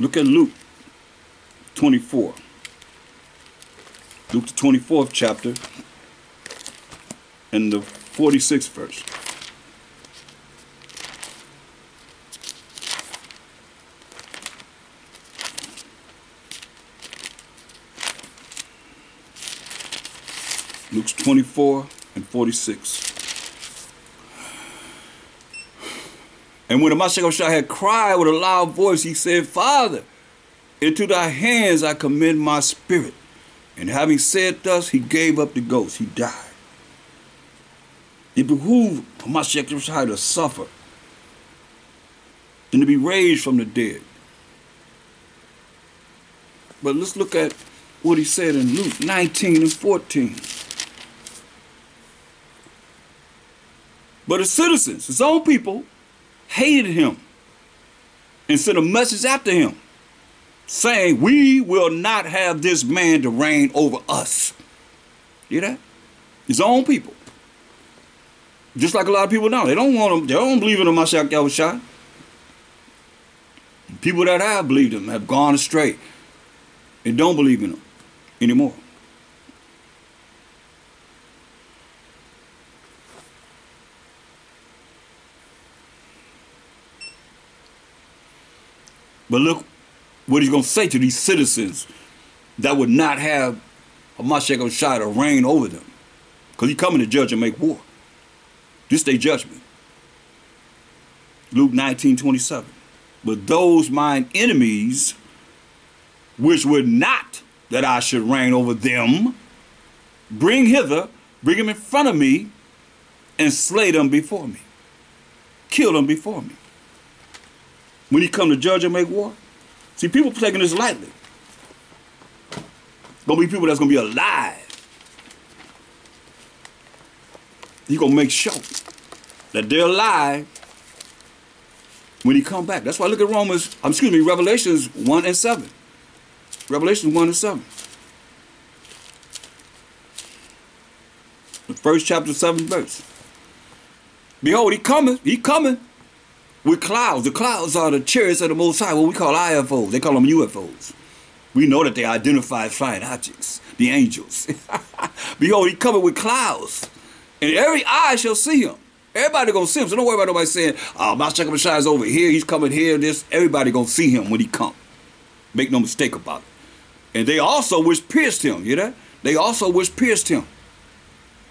Look at Luke 24. Luke the 24th chapter and the 46th verse. Luke 24 and 46. And when the Mashiach had cried with a loud voice, he said, Father, into thy hands I commend my spirit. And having said thus, he gave up the ghost. He died. It behooved Mashiach to suffer and to be raised from the dead. But let's look at what he said in Luke 19 and 14. But the citizens, his own people, hated him and sent a message after him saying, We will not have this man to reign over us. You that? His own people. Just like a lot of people now. They don't want him, they don't believe in the Mashiach Yahushua. People that have believed him have gone astray and don't believe in him anymore. But look what he's going to say to these citizens that would not have a Mashiach Shai to reign over them. Because he's coming to judge and make war. This day judgment. Luke 19, 27. But those mine enemies, which would not that I should reign over them, bring hither, bring them in front of me, and slay them before me. Kill them before me. When he come to judge and make war. See, people taking this lightly. Gonna be people that's gonna be alive. He gonna make sure that they're alive when he come back. That's why I look at Romans, um, excuse me, Revelations 1 and 7. Revelations 1 and 7. The first chapter, 7 verse. Behold, he coming, he coming with clouds. The clouds are the chariots of the Most High, what we call IFOs. They call them UFOs. We know that they identify flying objects, the angels. Behold, he coming with clouds, and every eye shall see him. Everybody gonna see him. So don't worry about nobody saying, "Oh, Mashiach Messiah is over here. He's coming here." This everybody gonna see him when he come. Make no mistake about it. And they also which pierced him. You know? They also which pierced him.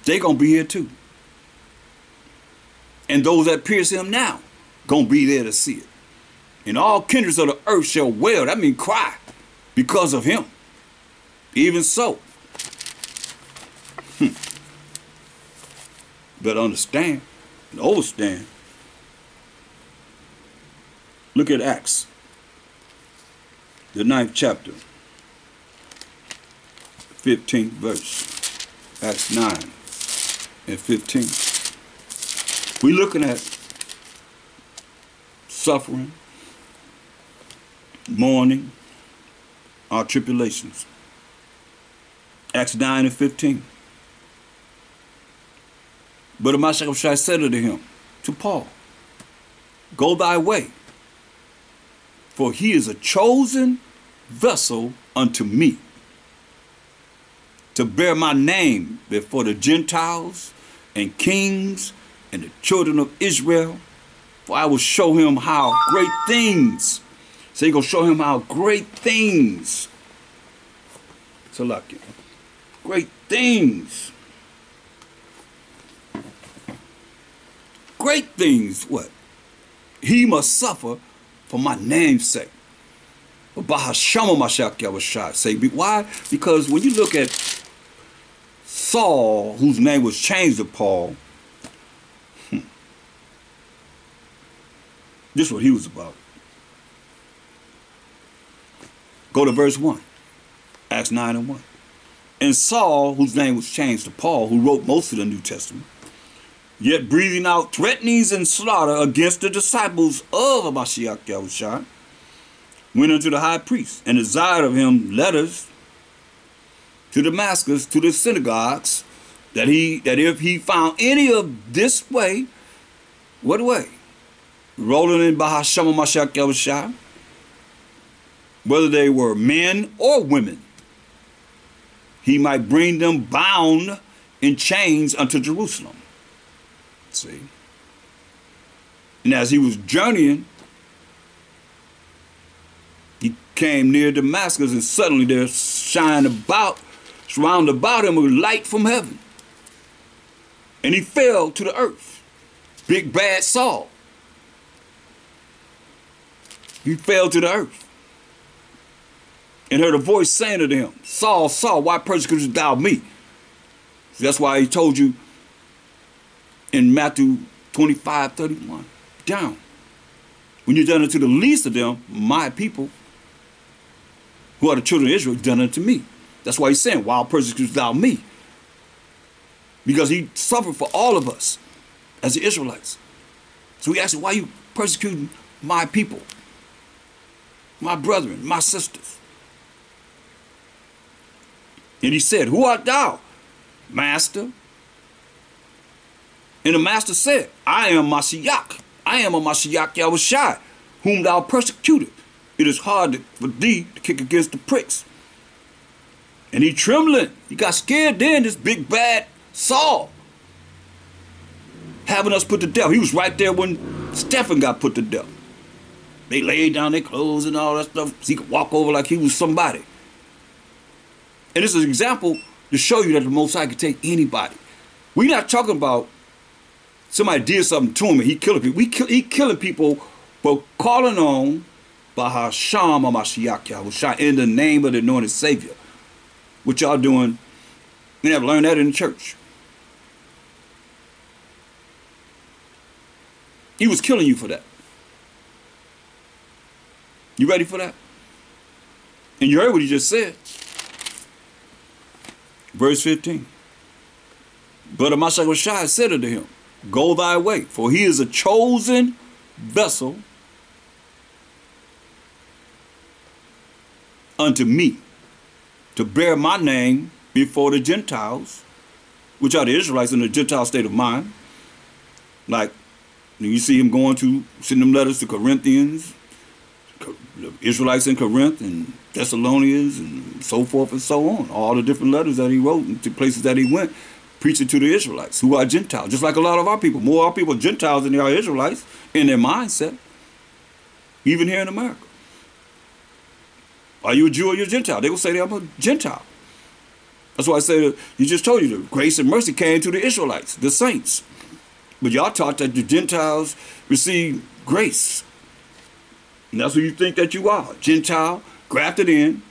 They gonna be here too. And those that pierce him now gonna be there to see it. And all kindreds of the earth shall wail, that means cry, because of him. Even so. Hmm. Better understand and understand. Look at Acts, the ninth chapter, 15th verse. Acts 9 and 15. We're looking at suffering, mourning, our tribulations. Acts 9 and 15. But the Mashiach said unto him, to Paul, Go thy way, for he is a chosen vessel unto me to bear my name before the Gentiles and kings and the children of Israel for I will show him how great things. So you're going to show him how great things. So lucky. Great things. Great things, what? He must suffer for my name's sake. Say why? Because when you look at Saul, whose name was changed to Paul, This is what he was about. Go to verse 1. Acts 9 and 1. And Saul, whose name was changed to Paul, who wrote most of the New Testament, yet breathing out threatenings and slaughter against the disciples of Mashiach Yahushua, went unto the high priest and desired of him letters to Damascus, to the synagogues, that he that if he found any of this way, what way? Rolling in Bahashama Mashiach Yahushua, whether they were men or women, he might bring them bound in chains unto Jerusalem. See? And as he was journeying, he came near Damascus, and suddenly there shined about, round about him a light from heaven. And he fell to the earth. Big bad Saul. He fell to the earth. And heard a voice saying to him, Saul, Saul, why persecutest thou me? So that's why he told you in Matthew 25, 31, down. When you're done unto the least of them, my people, who are the children of Israel, done unto me. That's why he's saying, why persecutest thou me? Because he suffered for all of us as the Israelites. So he asked, why are you persecuting my people? My brethren, my sisters. And he said, Who art thou, master? And the master said, I am Mashiach. I am a Mashiach Yahushai, whom thou persecuted. It is hard for thee to kick against the pricks. And he trembling. He got scared then, this big bad Saul. Having us put to death. He was right there when Stephen got put to death. They laid down their clothes and all that stuff so he could walk over like he was somebody. And this is an example to show you that the Most High can take anybody. We're not talking about somebody did something to him and he killing people. We kill, he killing people for calling on Bahasham Mashiach Yahushua in the name of the anointed Savior. What y'all doing? We never learned that in the church. He was killing you for that. You ready for that? And you heard what he just said. Verse 15. But Amashah said unto him, Go thy way, for he is a chosen vessel unto me to bear my name before the Gentiles, which are the Israelites in the Gentile state of mind. Like you see him going to send them letters to Corinthians, the Israelites in Corinth and Thessalonians and so forth and so on. All the different letters that he wrote and to places that he went, preaching to the Israelites who are Gentiles, just like a lot of our people. More our people are Gentiles than they are Israelites in their mindset, even here in America. Are you a Jew or you a Gentile? They will say I'm a Gentile. That's why I said you just told you the grace and mercy came to the Israelites, the saints. But y'all taught that the Gentiles receive grace and that's who you think that you are. Gentile, grafted in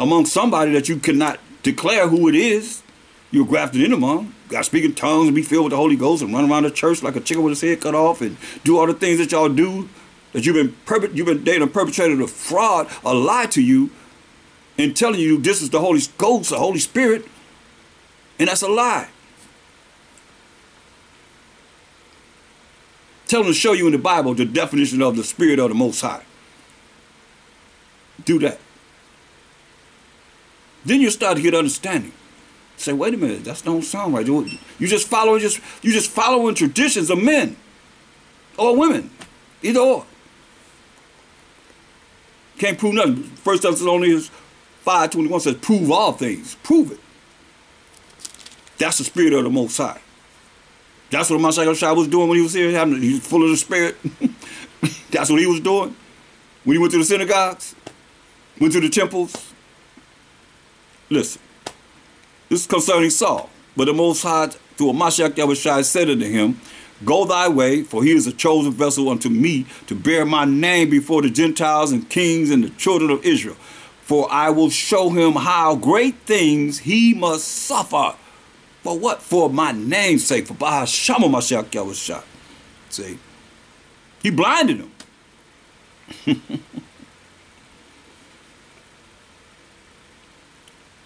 among somebody that you cannot declare who it is. You're grafted in among. Got to speak in tongues and be filled with the Holy Ghost and run around the church like a chicken with his head cut off and do all the things that y'all do that you've been perpet you've been dating perpetrated a fraud, a lie to you, and telling you this is the Holy Ghost, the Holy Spirit, and that's a lie. Tell them to show you in the Bible the definition of the Spirit of the Most High. Do that. Then you start to get understanding. Say, wait a minute, that don't sound right. You just following just you just following traditions of men or women, either or. Can't prove nothing. First Thessalonians five twenty one says, "Prove all things. Prove it." That's the spirit of the Most High. That's what Mashiach Shah was doing when he was here. He was full of the Spirit. That's what he was doing. When he went to the synagogues, went to the temples. Listen, this is concerning Saul. But the Most High, through a Mashiach Yahushua, said unto him, Go thy way, for he is a chosen vessel unto me to bear my name before the Gentiles and kings and the children of Israel. For I will show him how great things he must suffer for what? For my name's sake. For by Shama Mashiach was shot. See? He blinded him.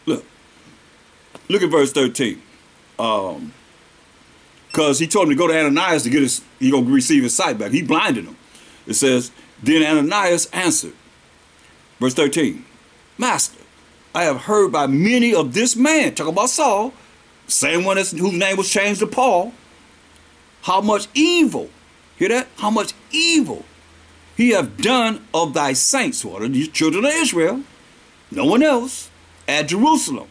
Look. Look at verse 13. Um, because he told him to go to Ananias to get his, he gonna receive his sight back. He blinded him. It says, then Ananias answered, verse 13, Master, I have heard by many of this man, talk about Saul, same one whose name was changed to Paul, how much evil, hear that? How much evil he have done of thy saints, or the children of Israel, no one else, at Jerusalem.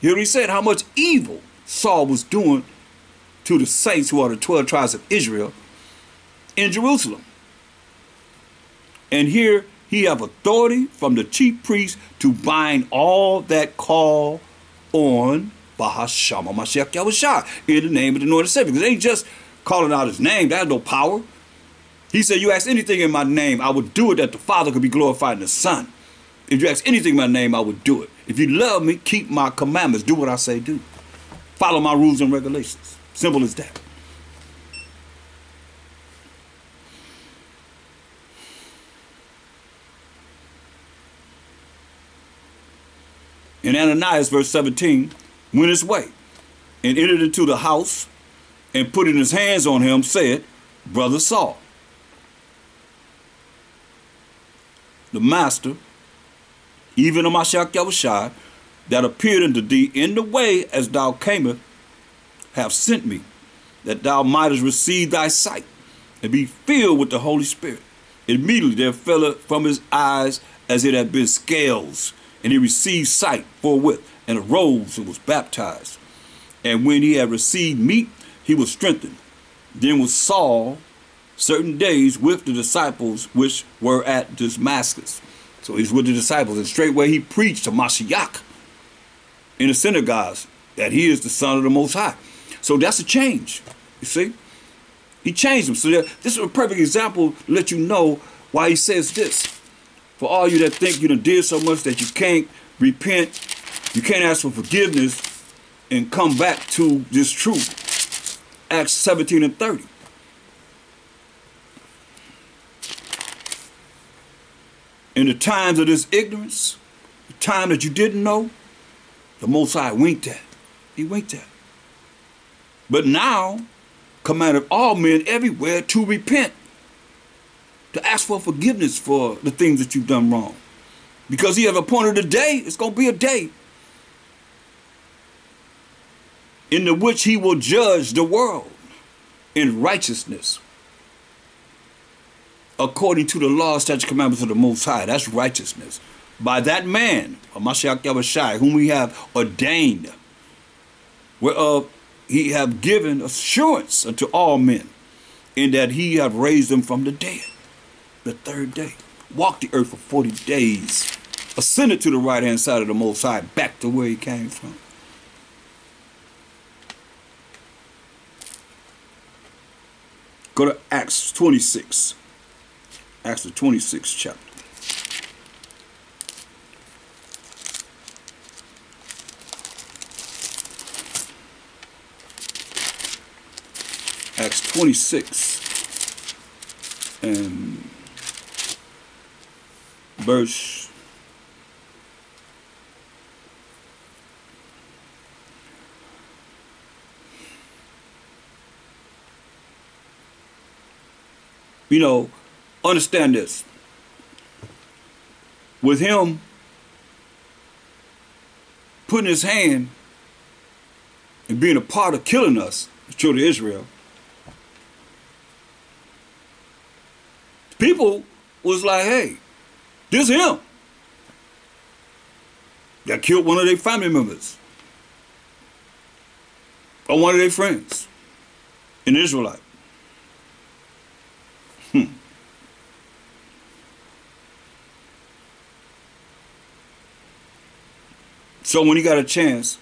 Here he said how much evil Saul was doing to the saints who are the 12 tribes of Israel in Jerusalem. And here he have authority from the chief priest to bind all that call on Bahashama Mashiach Yahushua in the name of the and Savior. Because they ain't just calling out his name. That has no power. He said, you ask anything in my name, I would do it that the Father could be glorified in the Son. If you ask anything in my name, I would do it. If you love me, keep my commandments. Do what I say do. Follow my rules and regulations. Simple as that. In Ananias, verse 17, went his way and entered into the house and putting his hands on him, said, Brother Saul, the master, even of Mashiach Yahushua, that appeared unto thee in the way as thou camest, have sent me, that thou mightest receive thy sight and be filled with the Holy Spirit. Immediately there fell from his eyes as it had been scales, and he received sight forthwith, and arose and was baptized. And when he had received meat, he was strengthened. Then was Saul certain days with the disciples which were at Damascus. So he's with the disciples, and straightway he preached to Mashiach in the synagogues that he is the Son of the Most High. So that's a change, you see? He changed them. So this is a perfect example to let you know why he says this. For all you that think you done did so much that you can't repent, you can't ask for forgiveness and come back to this truth. Acts 17 and 30. In the times of this ignorance, the time that you didn't know, the Most High winked at. He winked at. But now, commanded all men everywhere to repent, to ask for forgiveness for the things that you've done wrong. Because he have appointed a day, it's going to be a day in the which he will judge the world in righteousness according to the law, statutes, commandments of the Most High. That's righteousness. By that man, Mashiach Yahushai, whom we have ordained, whereof he have given assurance unto all men, in that he have raised them from the dead, the third day. Walked the earth for 40 days, ascended to the right hand side of the Most High, back to where he came from. Go to Acts 26. Acts the 26th chapter. Acts 26 and verse you know Understand this. With him putting his hand and being a part of killing us, the children of Israel, people was like, hey, this him. That killed one of their family members. Or one of their friends. An Israelite. Hmm. So when he got a chance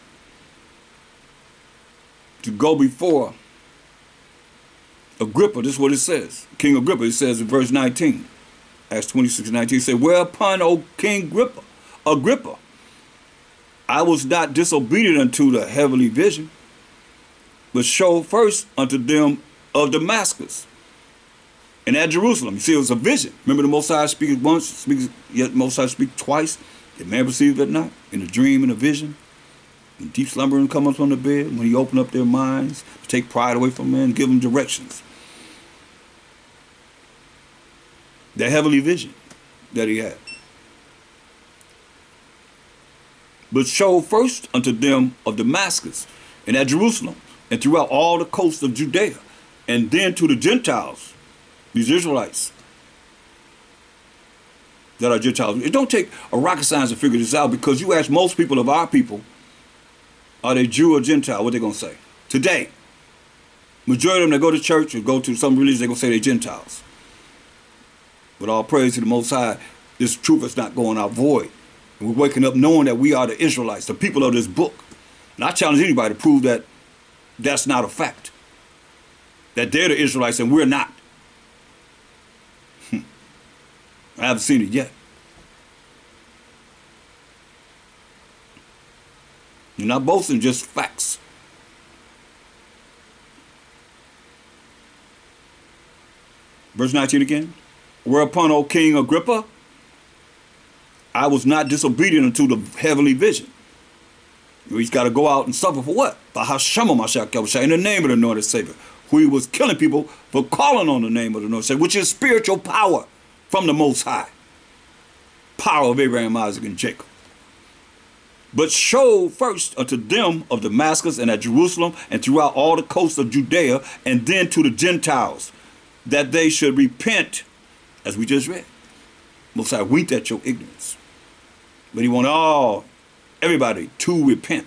to go before Agrippa, this is what it says. King Agrippa, it says in verse 19, Acts 26, 19, it said, Whereupon, O King Agrippa, Agrippa, I was not disobedient unto the heavenly vision, but showed first unto them of Damascus and at Jerusalem. You see, it was a vision. Remember the Most High speaks once, speaks, yet Most High speak twice. Did man perceive it not? In a dream, in a vision? In deep slumber and come up on the bed, when he opened up their minds to take pride away from men, give them directions. The heavenly vision that he had. But show first unto them of Damascus and at Jerusalem and throughout all the coasts of Judea, and then to the Gentiles, these Israelites, that are Gentiles. It don't take a rocket science to figure this out because you ask most people of our people, are they Jew or Gentile? What they gonna say today? Majority of them that go to church or go to some religion, they gonna say they're Gentiles. But all praise to the Most High, this truth is not going out void. And we're waking up knowing that we are the Israelites, the people of this book. And I challenge anybody to prove that that's not a fact. That they're the Israelites and we're not. Hmm. I haven't seen it yet. You're not boasting, just facts. Verse 19 again. Whereupon, O King Agrippa, I was not disobedient unto the heavenly vision. He's got to go out and suffer for what? In the name of the and Savior. Who he was killing people for calling on the name of the Lord Savior, which is spiritual power from the Most High. Power of Abraham, Isaac, and Jacob. But show first unto them of Damascus and at Jerusalem and throughout all the coasts of Judea, and then to the Gentiles, that they should repent, as we just read. Most High winked at your ignorance. But he wanted all, everybody to repent.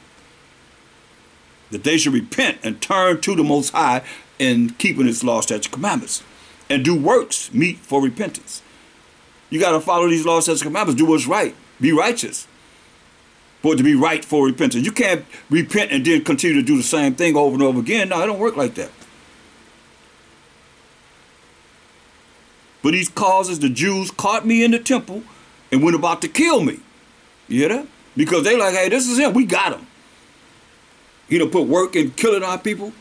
That they should repent and turn to the Most High in keeping his law, statutes, commandments. And do works meet for repentance. You got to follow these laws, statutes, commandments. Do what's right. Be righteous. For it to be right for repentance. You can't repent and then continue to do the same thing over and over again. No, it don't work like that. But these causes, the Jews caught me in the temple and went about to kill me. You hear that? Because they like, hey, this is him. We got him. He done put work in killing our people.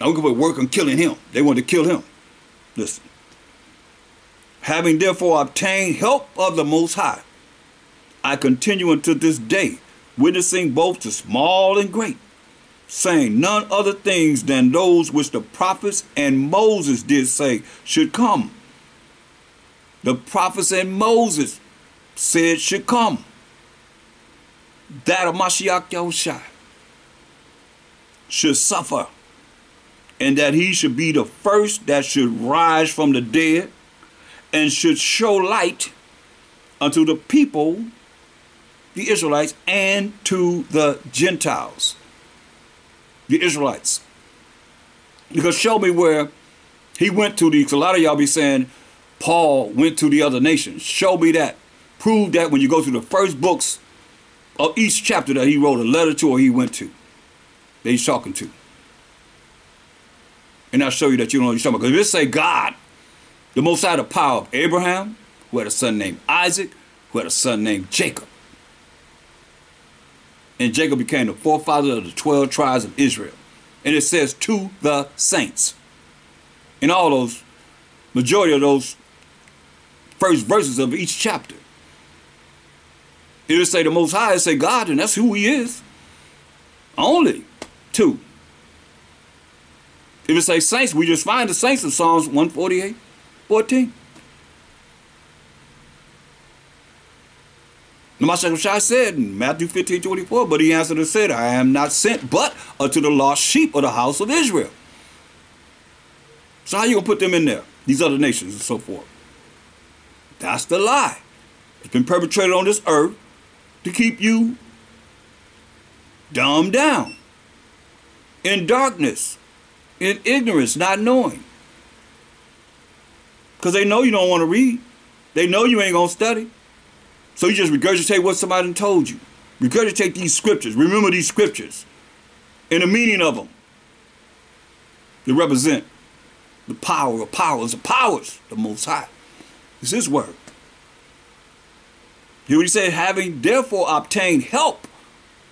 Now we can put work on killing him. They want to kill him. Listen. Having therefore obtained help of the Most High, I continue unto this day, witnessing both to small and great, saying none other things than those which the prophets and Moses did say should come. The prophets and Moses said should come. That of Mashiach Yahushua should suffer, and that he should be the first that should rise from the dead, and should show light unto the people, the Israelites, and to the Gentiles the Israelites. Because show me where he went to the, a lot of y'all be saying Paul went to the other nations. Show me that. Prove that when you go through the first books of each chapter that he wrote a letter to or he went to, that he's talking to. And I'll show you that you don't know what you're talking about. Because if it say God, the most high the power of Abraham, who had a son named Isaac, who had a son named Jacob. And Jacob became the forefather of the 12 tribes of Israel. And it says to the saints. In all those, majority of those first verses of each chapter. It'll say the Most High, it'll say God, and that's who He is. Only two. If it say saints, we just find the saints in Psalms 148, 14. The Master Shai said in Matthew 15, 24, but he answered and said, I am not sent but unto the lost sheep of the house of Israel. So how you going to put them in there? These other nations and so forth. That's the lie. It's been perpetrated on this earth to keep you dumbed down, in darkness, in ignorance, not knowing. Because they know you don't want to read. They know you ain't going to study. So you just regurgitate what somebody told you. Regurgitate these scriptures. Remember these scriptures and the meaning of them. They represent the power of powers of powers, the Most High. It's His word. Here he said, having therefore obtained help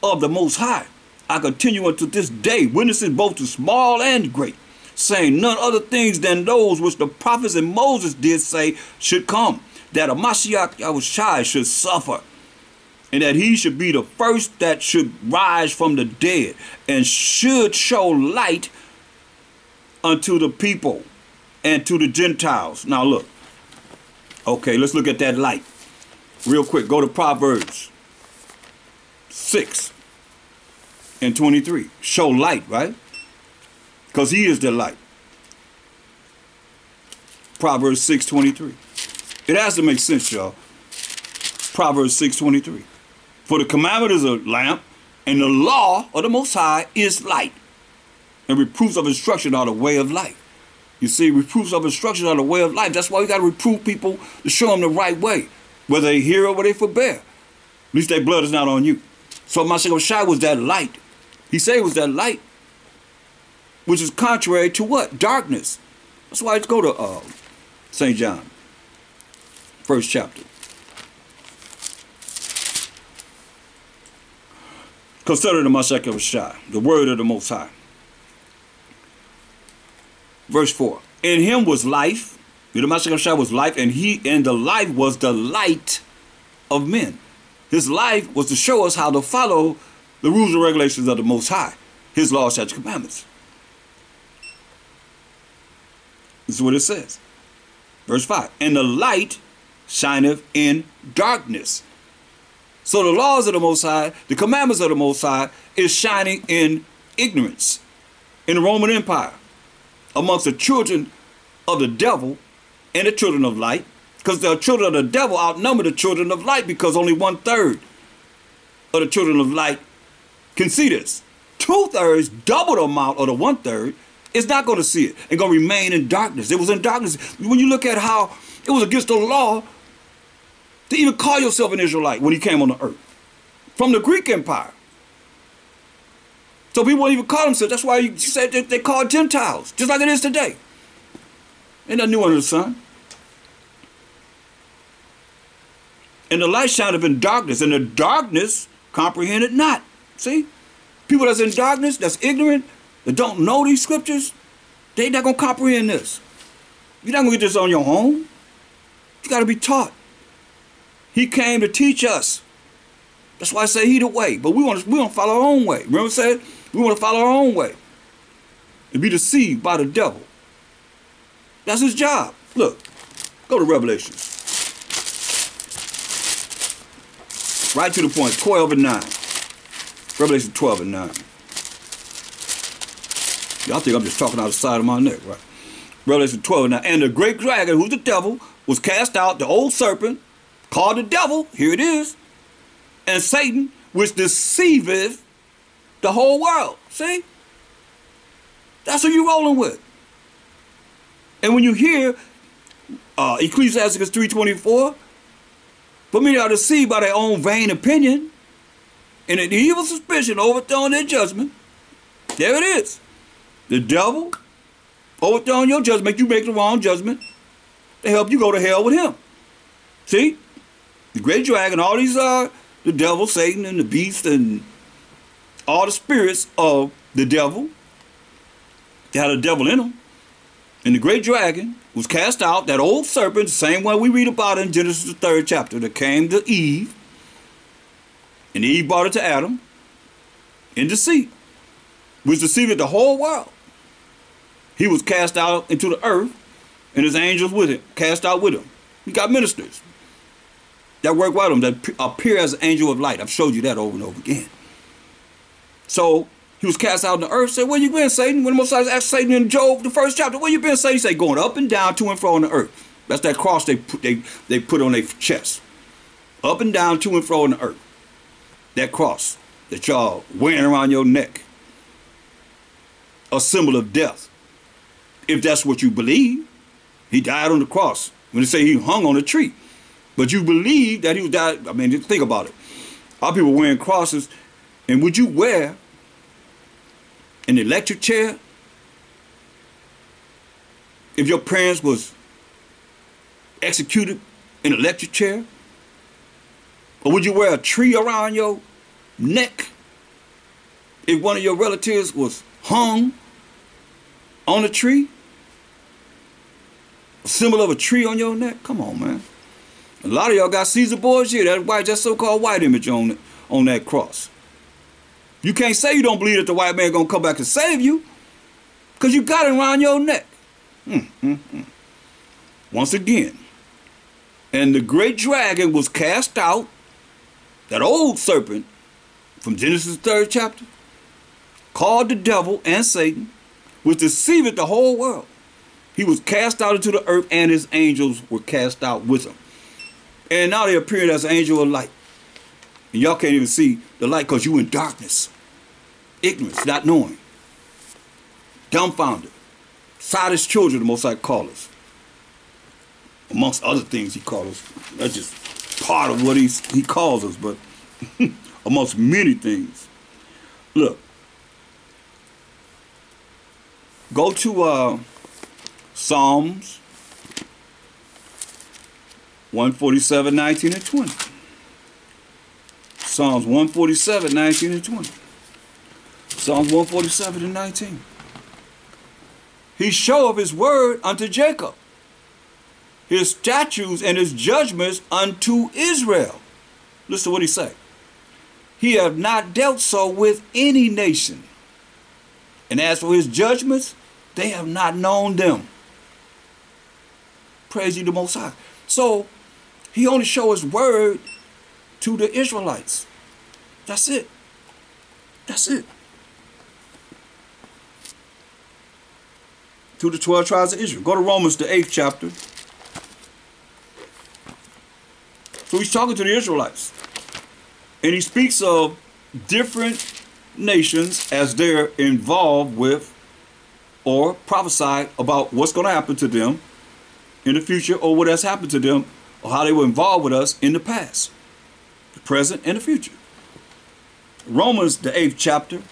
of the Most High, I continue unto this day, witnessing both to small and great, saying none other things than those which the prophets and Moses did say should come that a Mashiach Yahushua should suffer and that he should be the first that should rise from the dead and should show light unto the people and to the Gentiles. Now look. Okay, let's look at that light. Real quick, go to Proverbs 6 and 23. Show light, right? Because he is the light. Proverbs 6, 23. It has to make sense, y'all. Proverbs 6.23. For the commandment is a lamp, and the law of the Most High is light. And reproofs of instruction are the way of life. You see, reproofs of instruction are the way of life. That's why we got to reprove people to show them the right way, whether they hear or whether they forbear. At least their blood is not on you. So Mashiach Shai was that light. He said it was that light, which is contrary to what? Darkness. That's why I go to uh, St. John, first chapter. Consider the Mashiach Shai, the word of the Most High. Verse 4. In him was life. The Mashiach Shai was life, and he and the life was the light of men. His life was to show us how to follow the rules and regulations of the Most High, His laws, statutes, commandments. This is what it says. Verse 5 And the light shineth in darkness. So the laws of the Most High, the commandments of the Most High, is shining in ignorance in the Roman Empire amongst the children of the devil and the children of light. Because the children of the devil outnumber the children of light because only one third of the children of light can see this. Two thirds, double the amount of the one third, is not going to see it and going to remain in darkness. It was in darkness. When you look at how it was against the law to even call yourself an Israelite when he came on the earth from the Greek Empire. So people won't even call themselves. That's why you said they, they call Gentiles, just like it is today. Ain't nothing new under the sun. And the light shineth in darkness, and the darkness comprehended not. See? People that's in darkness, that's ignorant, that don't know these scriptures, they not gonna comprehend this. You're not gonna get this on your own. You gotta be taught. He came to teach us. That's why I say he the way. But we want to we want to follow our own way. Remember I said? We want to follow our own way. And be deceived by the devil. That's his job. Look, go to Revelation. Right to the point, 12 and 9. Revelation 12 and 9. Y'all think I'm just talking out the side of my neck, right? Revelation 12 now. And the great dragon, who's the devil, was cast out, the old serpent, called the devil, here it is, and Satan, which deceiveth the whole world. See? That's who you're rolling with. And when you hear uh, Ecclesiasticus 3.24, but many are deceived by their own vain opinion, and an evil suspicion overthrowing their judgment. There it is. The devil overthrowing your judgment, make you make the wrong judgment to help you go to hell with him. See? The great dragon, all these are the devil, Satan, and the beast, and all the spirits of the devil. They had a devil in them. And the great dragon was cast out, that old serpent, the same one we read about in Genesis the third chapter, that came to Eve. And Eve brought it to Adam in deceit, which deceived the whole world. He was cast out into the earth, and his angels with him, cast out with him. He got ministers that work with him, that appear as an angel of light. I've showed you that over and over again. So he was cast out in the earth. Said, Where you been, Satan? When the Most High asked Satan in Job, the first chapter, Where you been, Satan? He said, Going up and down, to and fro on the earth. That's that cross they put, they, they put on their chest. Up and down, to and fro on the earth. That cross that y'all wearing around your neck. A symbol of death. If that's what you believe. He died on the cross. When they say he hung on a tree. But you believe that he was died. I mean, think about it. Of people wearing crosses. And would you wear an electric chair if your parents was executed in an electric chair? Or would you wear a tree around your neck if one of your relatives was hung on a tree? Symbol of a tree on your neck? Come on, man. A lot of y'all got Caesar Borgia, that white, that so-called white image on on that cross. You can't say you don't believe that the white man gonna come back and save you, because you got it around your neck. Mm, mm, mm. Once again, and the great dragon was cast out, that old serpent from Genesis third chapter, called the devil and Satan, which deceived the whole world. He was cast out into the earth, and his angels were cast out with him. And now they appeared as an angel of light. And y'all can't even see the light because you in darkness. Ignorance, not knowing. Dumbfounded. Sodist children, the most High call us. Amongst other things he calls us. That's just part of what he's, he calls us, but amongst many things. Look. Go to uh, Psalms 147, 19, and 20. Psalms 147, 19, and 20. Psalms 147 and 19. He showeth his word unto Jacob, his statutes and his judgments unto Israel. Listen to what he say. He have not dealt so with any nation. And as for his judgments, they have not known them. You the Most High. So he only show his word to the Israelites. That's it. That's it. To the 12 tribes of Israel. Go to Romans, the 8th chapter. So he's talking to the Israelites. And he speaks of different nations as they're involved with or prophesied about what's going to happen to them in the future or what has happened to them or how they were involved with us in the past, the present, and the future. Romans, the eighth chapter,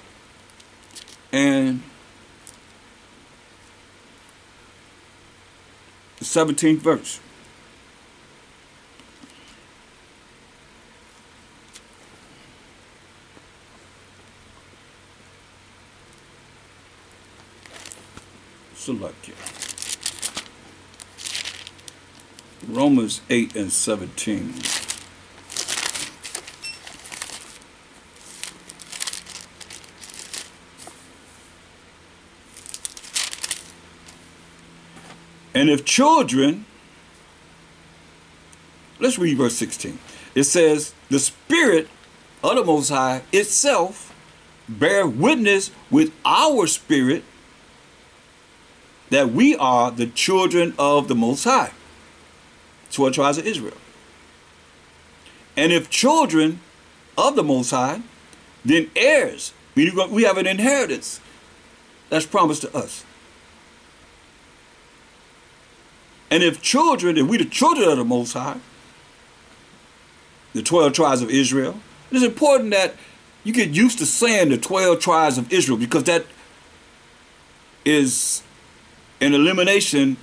and the 17th verse. Select it. Romans 8 and 17. And if children, let's read verse 16. It says, The Spirit of the Most High itself bear witness with our spirit that we are the children of the Most High. 12 tribes of Israel. And if children of the Most High, then heirs, we have an inheritance that's promised to us. And if children, if we the children of the Most High, the 12 tribes of Israel, it is important that you get used to saying the 12 tribes of Israel because that is an elimination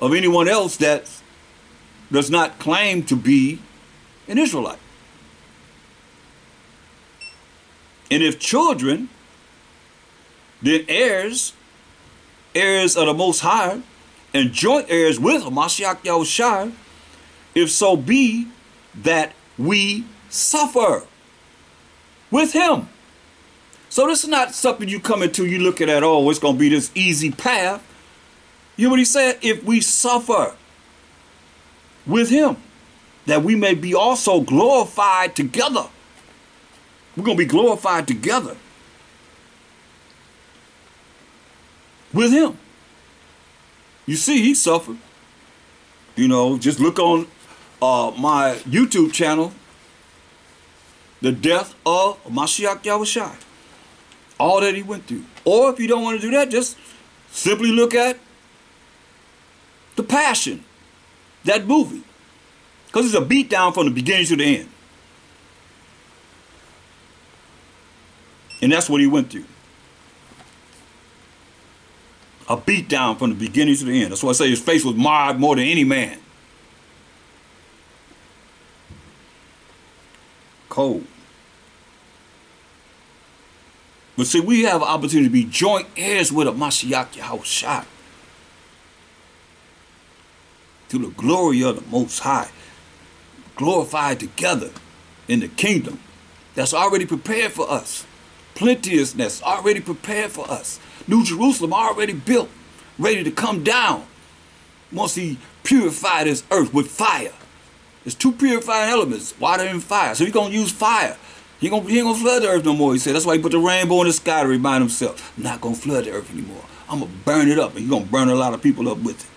of anyone else that does not claim to be an Israelite. And if children, then heirs, heirs of the Most High, and joint heirs with Mashiach Yahushua, if so be that we suffer with him. So this is not something you come into, you look at, oh, it's going to be this easy path. You know what he said? If we suffer with him, that we may be also glorified together. We're going to be glorified together with him. You see, he suffered. You know, just look on uh, my YouTube channel, the death of Mashiach Yahushua. All that he went through. Or if you don't want to do that, just simply look at the passion that movie. Because it's a beatdown from the beginning to the end. And that's what he went through. A beatdown from the beginning to the end. That's why I say his face was marred more than any man. Cold. But see, we have opportunity to be joint heirs with a Mashiach Yahushua to the glory of the Most High, glorified together in the kingdom that's already prepared for us. Plenteousness already prepared for us. New Jerusalem already built, ready to come down once he purified his earth with fire. There's two purifying elements, water and fire. So he's going to use fire. He ain't, gonna, flood the earth no more, he said. That's why he put the rainbow in the sky to remind himself. I'm not gonna flood the earth anymore. I'm gonna burn it up, and you're gonna burn a lot of people up with it.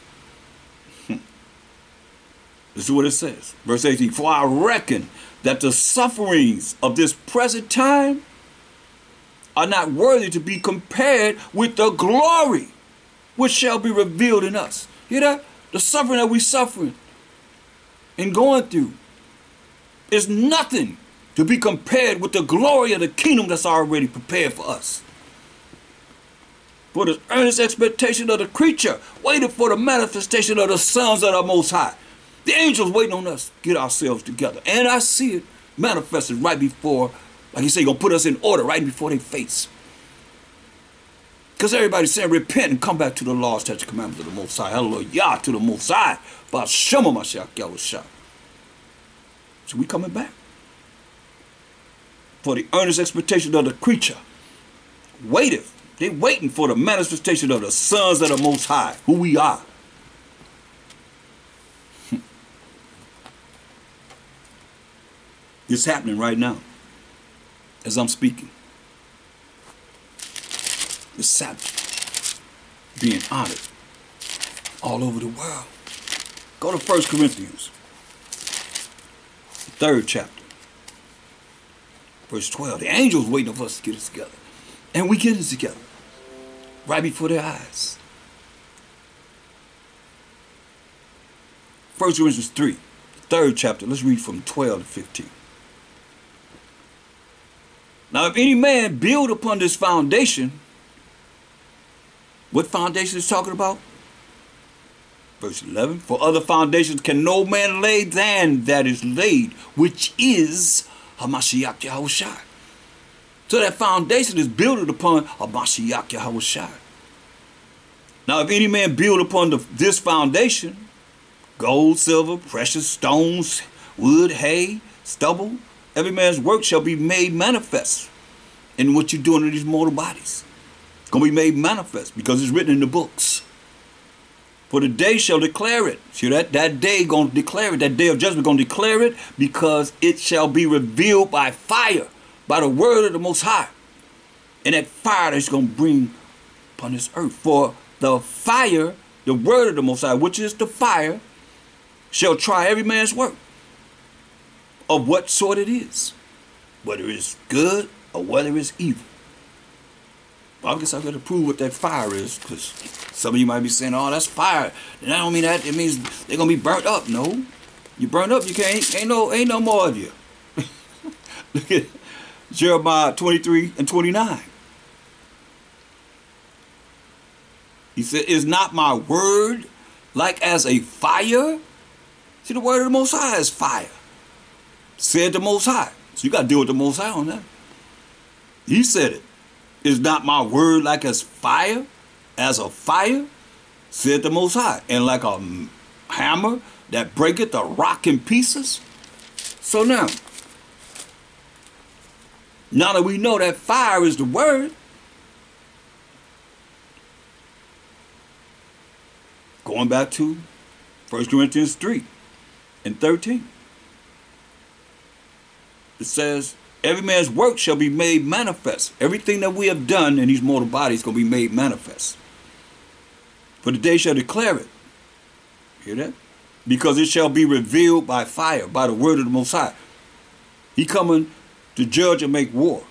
This is what it says. Verse 18, For I reckon that the sufferings of this present time are not worthy to be compared with the glory which shall be revealed in us. Hear that? The suffering that we're suffering and going through is nothing to be compared with the glory of the kingdom that's already prepared for us. For the earnest expectation of the creature, waiting for the manifestation of the sons of the Most High. The angels waiting on us get ourselves together. And I see it manifested right before, like you say, gonna put us in order right before their face. Because everybody's saying repent and come back to the laws, statutes, commandments of the Most High. Hallelujah to the Most High. By Shema Mashiach Yahushua. So we coming back. For the earnest expectation of the creature waiteth. They waiting for the manifestation of the sons of the Most High, who we are. It's happening right now as I'm speaking. The Sabbath being honored all over the world. Go to First Corinthians, third chapter, verse 12. The angels waiting for us to get it together. And we get it together right before their eyes. First Corinthians 3, third chapter. Let's read from 12 to 15. Now, if any man build upon this foundation, what foundation is talking about? Verse 11, for other foundations can no man lay than that is laid, which is Hamashiach Yahushua. So that foundation is built upon Hamashiach Yahushua. Now, if any man build upon the, this foundation, gold, silver, precious stones, wood, hay, stubble, every man's work shall be made manifest in what you're doing in these mortal bodies. It's going to be made manifest because it's written in the books. For the day shall declare it. See that? That day going to declare it. That day of judgment going to declare it because it shall be revealed by fire, by the word of the Most High. And that fire that's going to bring upon this earth. For the fire, the word of the Most High, which is the fire, shall try every man's work of what sort it is, whether it's good or whether it's evil. Well, I guess I got to prove what that fire is, because some of you might be saying, "Oh, that's fire." And I don't mean that. It means they're gonna be burnt up. No, you burn up, you can't. Ain't no, ain't no more of you. Look at Jeremiah 23 and 29. He said, "Is not my word like as a fire?" See, the word of the Most High is fire. Said the Most High. So you got to deal with the Most High on that. He said it. Is not my word like as fire, as a fire? Said the Most High. And like a hammer that breaketh the rock in pieces? So now, now that we know that fire is the word, going back to 1 Corinthians 3 and 13. It says, Every man's work shall be made manifest. Everything that we have done in these mortal bodies is going to be made manifest. For the day shall declare it. Hear that? Because it shall be revealed by fire, by the word of the Most High. He coming to judge and make war.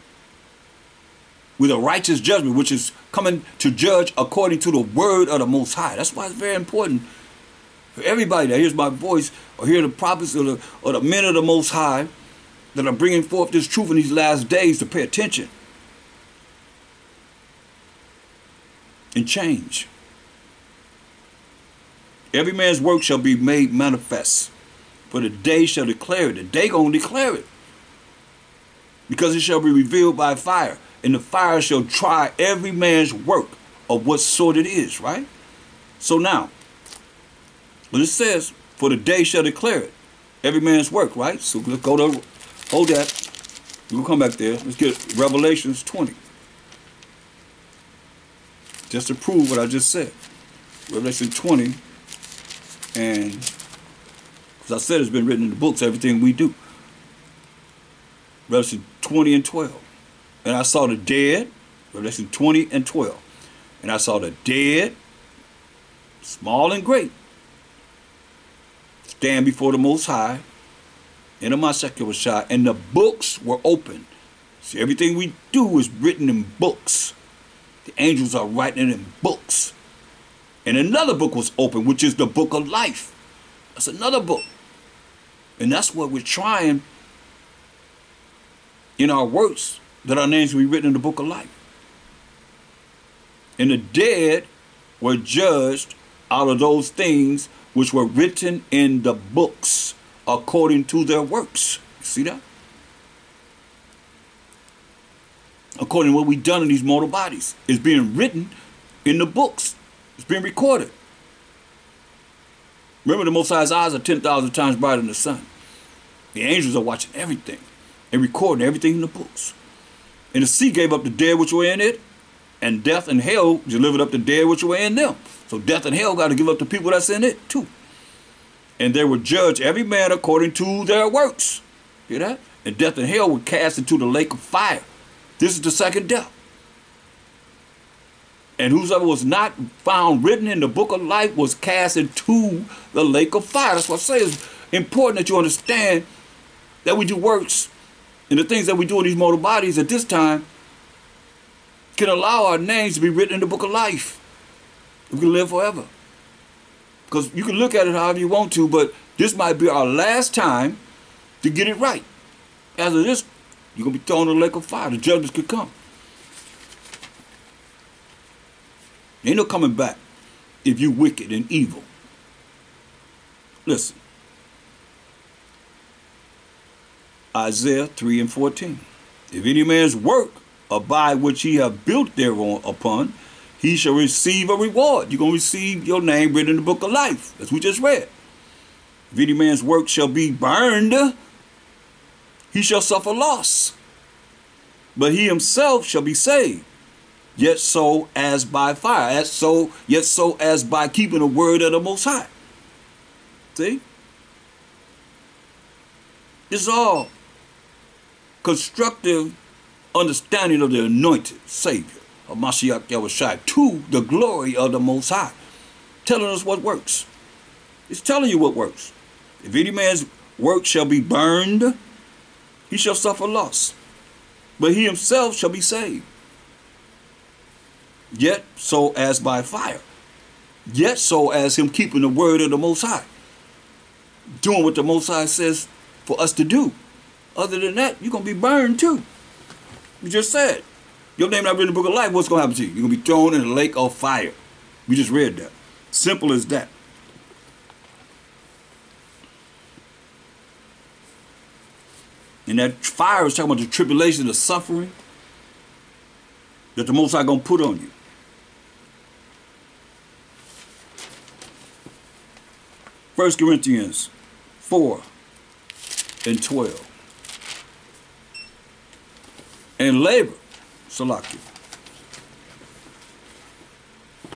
With a righteous judgment, which is coming to judge according to the word of the Most High. That's why it's very important for everybody that hears my voice or hear the prophets or the, or the men of the Most High that are bringing forth this truth in these last days to pay attention and change. Every man's work shall be made manifest, for the day shall declare it. The day gonna declare it, because it shall be revealed by fire, and the fire shall try every man's work of what sort it is. Right. So now, when it says, "For the day shall declare it," every man's work. Right. So let's go to Hold that. We'll come back there. Let's get Revelations 20. Just to prove what I just said. Revelation 20. And as I said, it's been written in the books, everything we do. Revelation 20 and 12. And I saw the dead, Revelation 20 and 12. And I saw the dead, small and great, stand before the Most High in a my secular shot, and the books were open. See, everything we do is written in books. The angels are writing in books. And another book was open, which is the book of life. That's another book. And that's what we're trying in our works, that our names will be written in the book of life. And the dead were judged out of those things which were written in the books according to their works. See that? According to what we've done in these mortal bodies. It's being written in the books. It's being recorded. Remember, the Most High's eyes are 10,000 times brighter than the sun. The angels are watching everything and recording everything in the books. And the sea gave up the dead which were in it, and death and hell delivered up the dead which were in them. So death and hell got to give up the people that's in it too. And they would judge every man according to their works. Hear that? And death and hell were cast into the lake of fire. This is the second death. And whosoever was not found written in the book of life was cast into the lake of fire. That's what I say it's important that you understand that we do works and the things that we do in these mortal bodies at this time can allow our names to be written in the book of life. We can live forever. Because you can look at it however you want to, but this might be our last time to get it right. As of this, you're going to be thrown in the lake of fire. The judgments could come. Ain't no coming back if you're wicked and evil. Listen. Isaiah 3 and 14. If any man's work abide which he have built thereon upon, he shall receive a reward. You're going to receive your name written in the book of life, as we just read. If any man's work shall be burned, he shall suffer loss. But he himself shall be saved, yet so as by fire, as so, yet so as by keeping the word of the Most High. See? It's all constructive understanding of the anointed Savior of Mashiach Yahushua to the glory of the Most High, telling us what works. It's telling you what works. If any man's work shall be burned, he shall suffer loss, but he himself shall be saved. Yet so as by fire, yet so as him keeping the word of the Most High, doing what the Most High says for us to do. Other than that, you're going to be burned too. We just said. Your name not written in the book of life, what's going to happen to you? You're going to be thrown in a lake of fire. We just read that. Simple as that. And that fire is talking about the tribulation, the suffering that the Most High going to put on you. First Corinthians 4 and 12 and labor, Salakia,